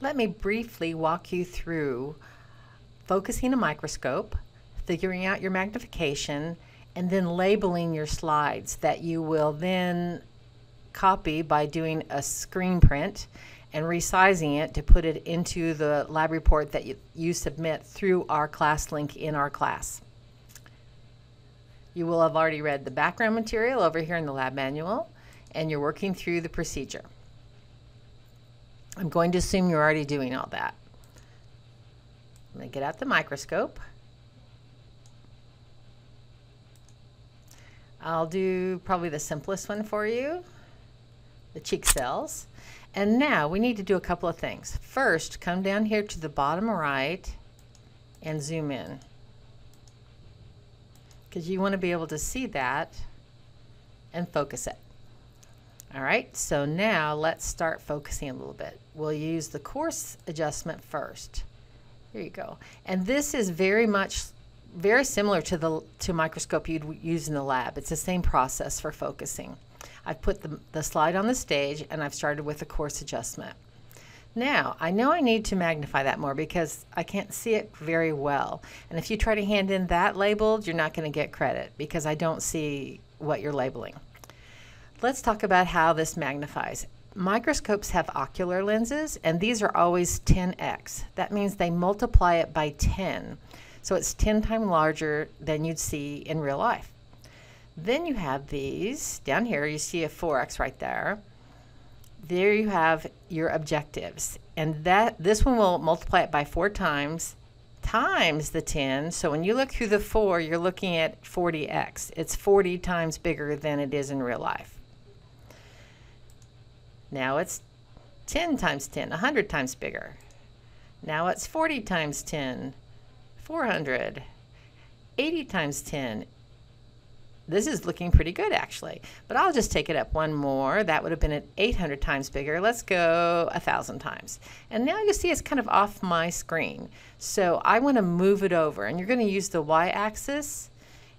let me briefly walk you through focusing a microscope, figuring out your magnification, and then labeling your slides that you will then copy by doing a screen print and resizing it to put it into the lab report that you, you submit through our class link in our class. You will have already read the background material over here in the lab manual and you're working through the procedure. I'm going to assume you're already doing all that. I'm going to get out the microscope. I'll do probably the simplest one for you, the cheek cells. And now we need to do a couple of things. First, come down here to the bottom right and zoom in. Because you want to be able to see that and focus it. All right, so now let's start focusing a little bit. We'll use the coarse adjustment first. Here you go. And this is very much very similar to the to microscope you'd use in the lab. It's the same process for focusing. I've put the, the slide on the stage and I've started with a coarse adjustment. Now, I know I need to magnify that more because I can't see it very well. And if you try to hand in that labeled, you're not going to get credit because I don't see what you're labeling. Let's talk about how this magnifies. Microscopes have ocular lenses, and these are always 10x. That means they multiply it by 10. So it's 10 times larger than you'd see in real life. Then you have these down here, you see a 4x right there. There you have your objectives. And that this one will multiply it by four times times the 10. So when you look through the 4, you're looking at 40x. It's 40 times bigger than it is in real life. Now it's 10 times 10, 100 times bigger. Now it's 40 times 10, 400. 80 times 10. This is looking pretty good actually, but I'll just take it up one more. That would have been at 800 times bigger. Let's go a thousand times. And now you see it's kind of off my screen. So I want to move it over and you're going to use the y-axis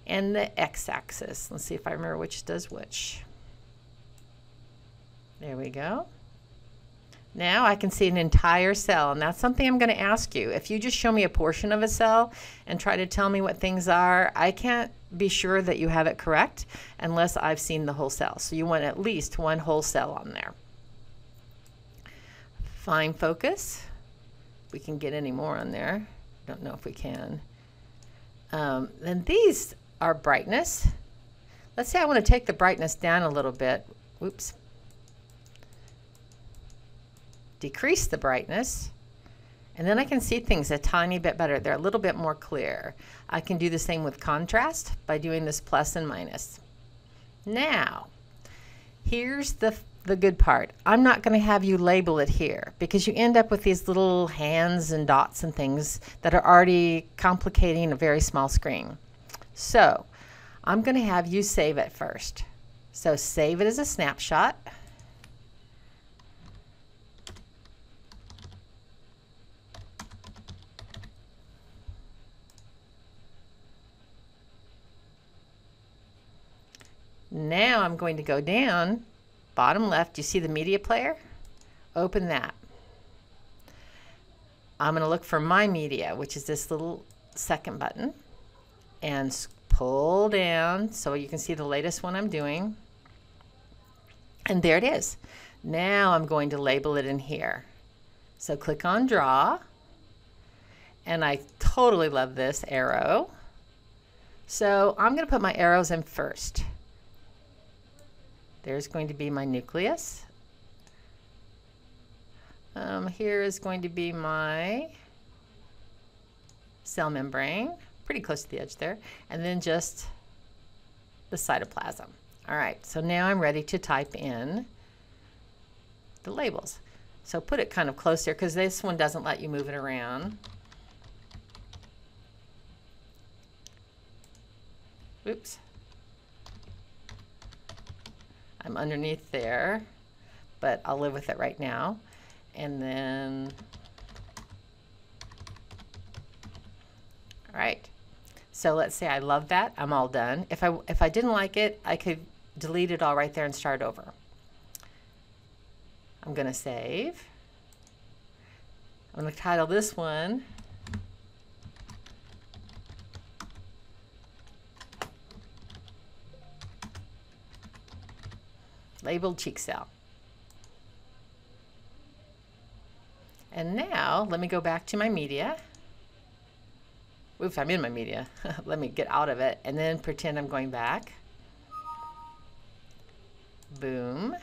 and the x-axis. Let's see if I remember which does which. There we go. Now I can see an entire cell, and that's something I'm going to ask you. If you just show me a portion of a cell and try to tell me what things are, I can't be sure that you have it correct unless I've seen the whole cell. So you want at least one whole cell on there. Fine focus. We can get any more on there. Don't know if we can. Um, then these are brightness. Let's say I want to take the brightness down a little bit. Oops decrease the brightness, and then I can see things a tiny bit better. They're a little bit more clear. I can do the same with contrast by doing this plus and minus. Now, here's the, the good part. I'm not going to have you label it here because you end up with these little hands and dots and things that are already complicating a very small screen. So I'm going to have you save it first. So save it as a snapshot. Now I'm going to go down, bottom left, you see the media player? Open that. I'm going to look for my media, which is this little second button, and pull down so you can see the latest one I'm doing. And there it is. Now I'm going to label it in here. So click on draw. And I totally love this arrow. So I'm going to put my arrows in first. There's going to be my nucleus. Um, here is going to be my cell membrane, pretty close to the edge there, and then just the cytoplasm. All right, so now I'm ready to type in the labels. So put it kind of close closer because this one doesn't let you move it around. Oops. I'm underneath there, but I'll live with it right now. And then, all right. So let's say I love that, I'm all done. If I, if I didn't like it, I could delete it all right there and start over. I'm gonna save. I'm to title this one labeled cheek cell. And now let me go back to my media. Oops, I'm in my media. let me get out of it and then pretend I'm going back. Boom.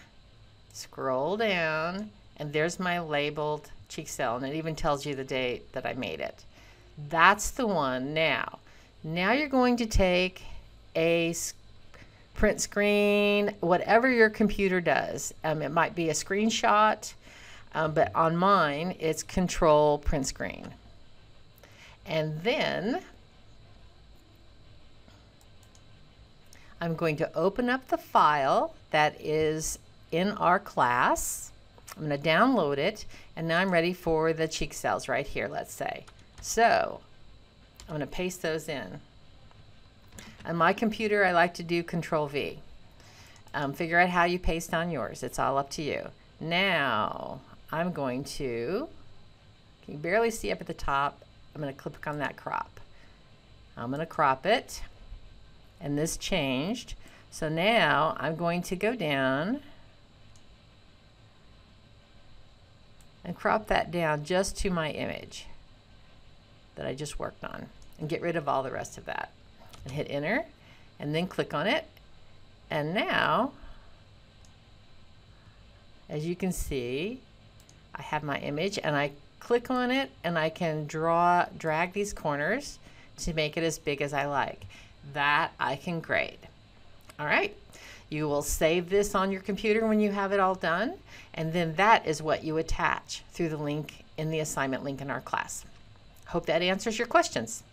Scroll down and there's my labeled cheek cell and it even tells you the date that I made it. That's the one now. Now you're going to take a print screen, whatever your computer does. Um, it might be a screenshot, um, but on mine, it's control print screen. And then I'm going to open up the file that is in our class. I'm going to download it, and now I'm ready for the cheek cells right here, let's say. So I'm going to paste those in. On my computer, I like to do Control V. Um, figure out how you paste on yours. It's all up to you. Now, I'm going to, can you barely see up at the top? I'm going to click on that crop. I'm going to crop it, and this changed. So now I'm going to go down and crop that down just to my image that I just worked on and get rid of all the rest of that and hit enter and then click on it. And now, as you can see, I have my image and I click on it and I can draw, drag these corners to make it as big as I like. That I can grade. All right. You will save this on your computer when you have it all done, and then that is what you attach through the link in the assignment link in our class. Hope that answers your questions.